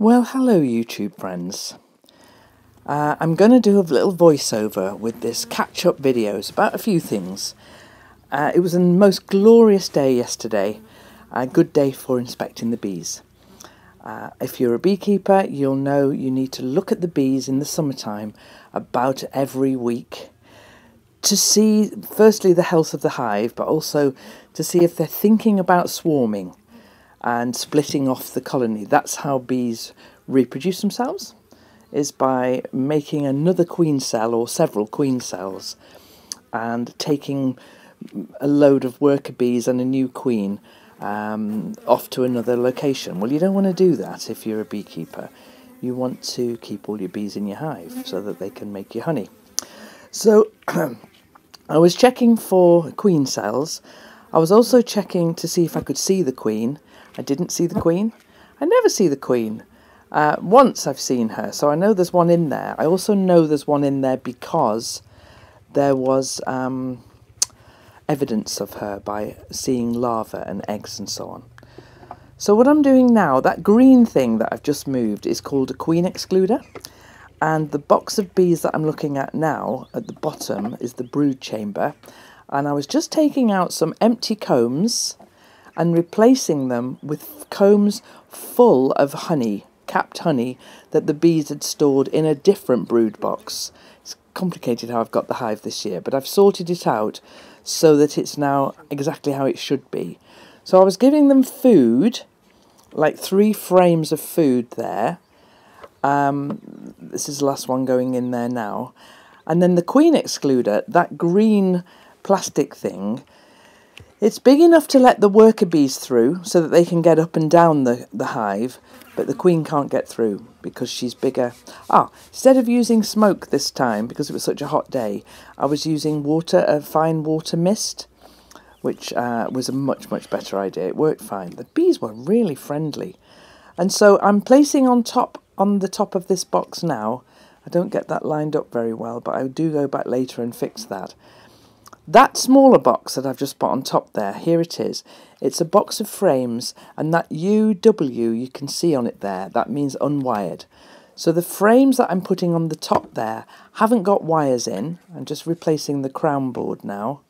Well, hello, YouTube friends. Uh, I'm going to do a little voiceover with this catch up videos about a few things. Uh, it was a most glorious day yesterday, a good day for inspecting the bees. Uh, if you're a beekeeper, you'll know you need to look at the bees in the summertime about every week to see, firstly, the health of the hive, but also to see if they're thinking about swarming and splitting off the colony. That's how bees reproduce themselves, is by making another queen cell or several queen cells and taking a load of worker bees and a new queen um, off to another location. Well, you don't want to do that if you're a beekeeper. You want to keep all your bees in your hive so that they can make you honey. So I was checking for queen cells. I was also checking to see if I could see the queen I didn't see the Queen. I never see the Queen. Uh, once I've seen her, so I know there's one in there. I also know there's one in there because there was um, evidence of her by seeing larvae and eggs and so on. So what I'm doing now, that green thing that I've just moved is called a queen excluder. And the box of bees that I'm looking at now, at the bottom, is the brood chamber. And I was just taking out some empty combs and replacing them with combs full of honey, capped honey, that the bees had stored in a different brood box. It's complicated how I've got the hive this year, but I've sorted it out so that it's now exactly how it should be. So I was giving them food, like three frames of food there. Um, this is the last one going in there now. And then the queen excluder, that green plastic thing, it's big enough to let the worker bees through so that they can get up and down the, the hive, but the queen can't get through because she's bigger. Ah, instead of using smoke this time, because it was such a hot day, I was using water, a fine water mist, which uh, was a much, much better idea. It worked fine. The bees were really friendly. And so I'm placing on top, on the top of this box now, I don't get that lined up very well, but I do go back later and fix that. That smaller box that I've just put on top there, here it is. It's a box of frames, and that UW you can see on it there, that means unwired. So the frames that I'm putting on the top there haven't got wires in. I'm just replacing the crown board now,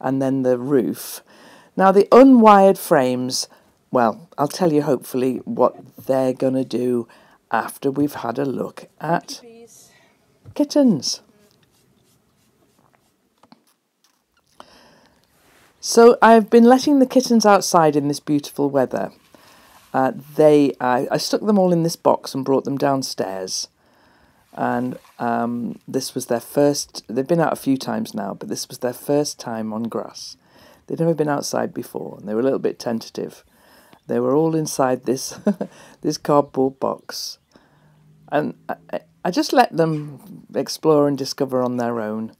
and then the roof. Now the unwired frames, well, I'll tell you hopefully what they're going to do after we've had a look at kittens. So I've been letting the kittens outside in this beautiful weather. Uh, they, I, I stuck them all in this box and brought them downstairs. And um, this was their first, they've been out a few times now, but this was their first time on grass. They'd never been outside before, and they were a little bit tentative. They were all inside this, this cardboard box. And I, I just let them explore and discover on their own.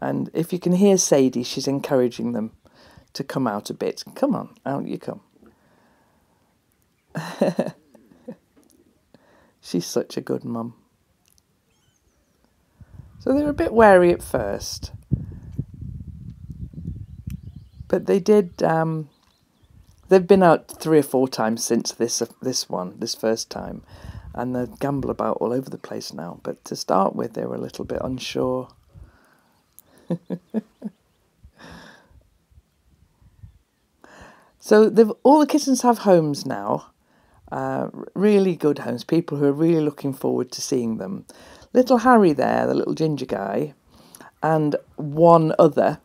And if you can hear Sadie, she's encouraging them to come out a bit. Come on, out you come. she's such a good mum. So they're a bit wary at first. But they did. Um, they've been out three or four times since this uh, this one, this first time, and they gambol about all over the place now. But to start with, they were a little bit unsure. so all the kittens have homes now, uh, really good homes. People who are really looking forward to seeing them. Little Harry there, the little ginger guy, and one other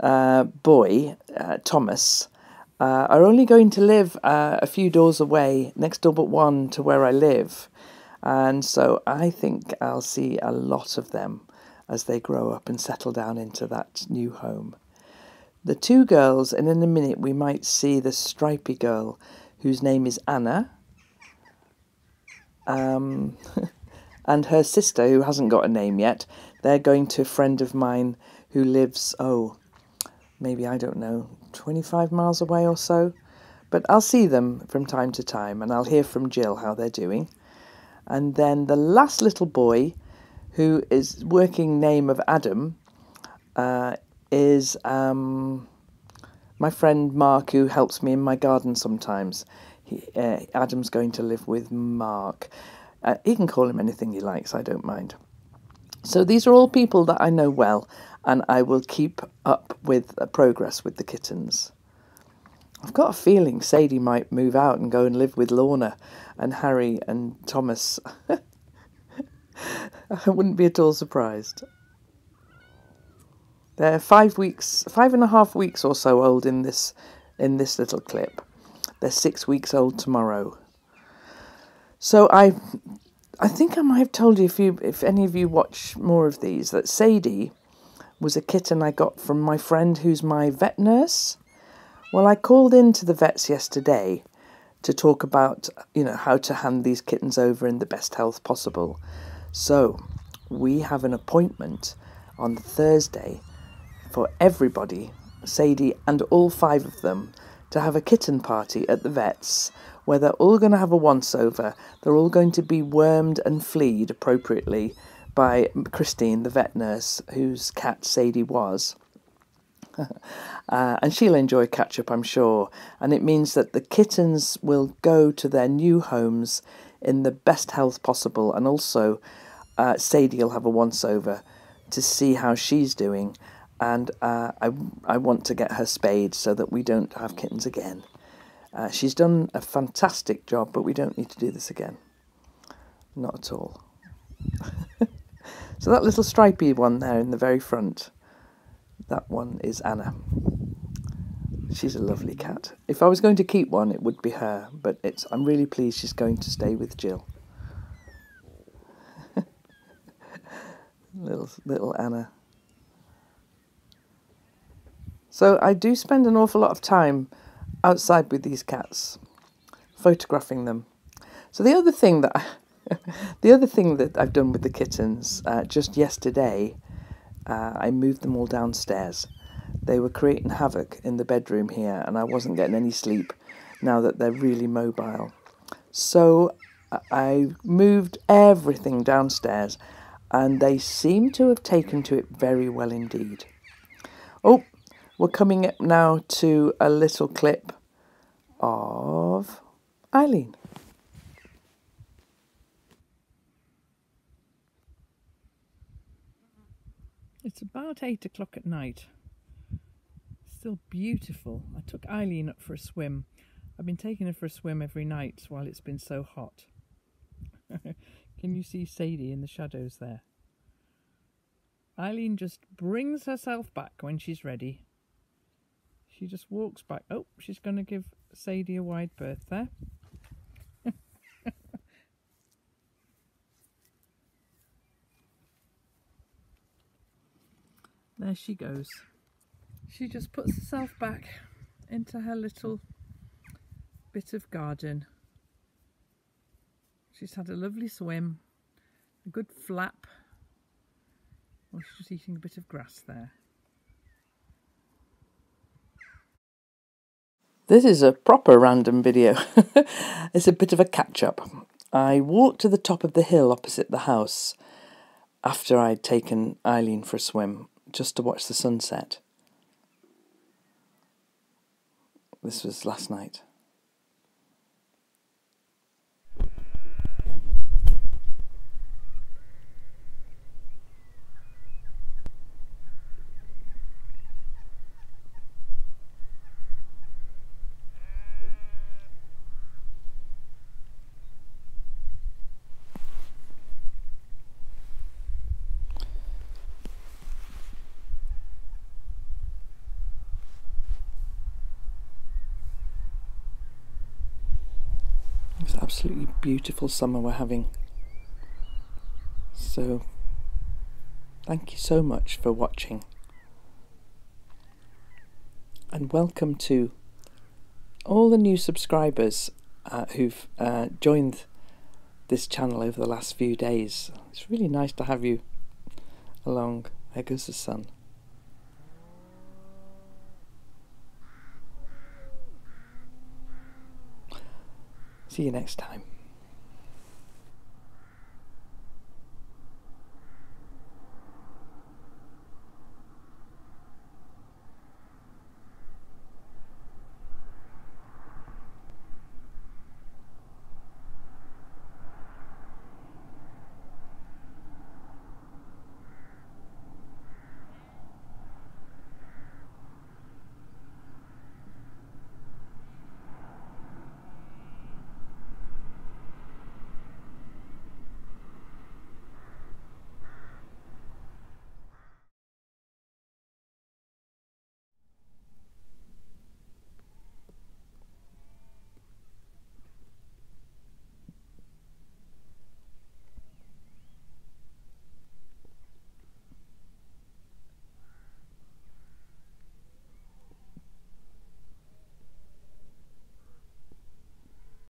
uh, boy, uh, Thomas, uh, are only going to live uh, a few doors away, next door but one to where I live. And so I think I'll see a lot of them as they grow up and settle down into that new home. The two girls, and in a minute we might see the stripy girl whose name is Anna, um, and her sister, who hasn't got a name yet. They're going to a friend of mine who lives, oh, maybe, I don't know, 25 miles away or so. But I'll see them from time to time and I'll hear from Jill how they're doing. And then the last little boy who is working name of Adam, uh, is um, my friend Mark, who helps me in my garden sometimes. he, uh, Adam's going to live with Mark. Uh, he can call him anything he likes, I don't mind. So these are all people that I know well, and I will keep up with uh, progress with the kittens. I've got a feeling Sadie might move out and go and live with Lorna and Harry and Thomas. I wouldn't be at all surprised. They're five weeks, five and a half weeks or so old in this in this little clip. They're six weeks old tomorrow. So I, I think I might have told you if you if any of you watch more of these that Sadie was a kitten I got from my friend who's my vet nurse. Well, I called in to the vets yesterday to talk about you know how to hand these kittens over in the best health possible. So we have an appointment on Thursday for everybody, Sadie and all five of them, to have a kitten party at the vet's where they're all going to have a once over. They're all going to be wormed and fleed appropriately by Christine, the vet nurse, whose cat Sadie was. uh, and she'll enjoy catch up, I'm sure. And it means that the kittens will go to their new homes in the best health possible, and also uh, Sadie will have a once over to see how she's doing and uh, I, I want to get her spayed so that we don't have kittens again. Uh, she's done a fantastic job, but we don't need to do this again. Not at all. so that little stripy one there in the very front, that one is Anna. She's a lovely cat. If I was going to keep one, it would be her, but it's I'm really pleased she's going to stay with Jill. Little little Anna. So I do spend an awful lot of time outside with these cats, photographing them. So the other thing that I, the other thing that I've done with the kittens, uh, just yesterday, uh, I moved them all downstairs. They were creating havoc in the bedroom here, and I wasn't getting any sleep now that they're really mobile. So I moved everything downstairs, and they seem to have taken to it very well indeed. Oh, we're coming up now to a little clip of Eileen. It's about eight o'clock at night. Still beautiful. I took Eileen up for a swim. I've been taking her for a swim every night while it's been so hot. Can you see Sadie in the shadows there? Eileen just brings herself back when she's ready she just walks back. Oh, she's going to give Sadie a wide berth there. there she goes. She just puts herself back into her little bit of garden. She's had a lovely swim, a good flap. Well, she's just eating a bit of grass there. This is a proper random video. it's a bit of a catch up. I walked to the top of the hill opposite the house after I'd taken Eileen for a swim just to watch the sunset. This was last night. It's absolutely beautiful summer we're having. So, thank you so much for watching. And welcome to all the new subscribers uh, who've uh, joined this channel over the last few days. It's really nice to have you along. There goes the sun. See you next time.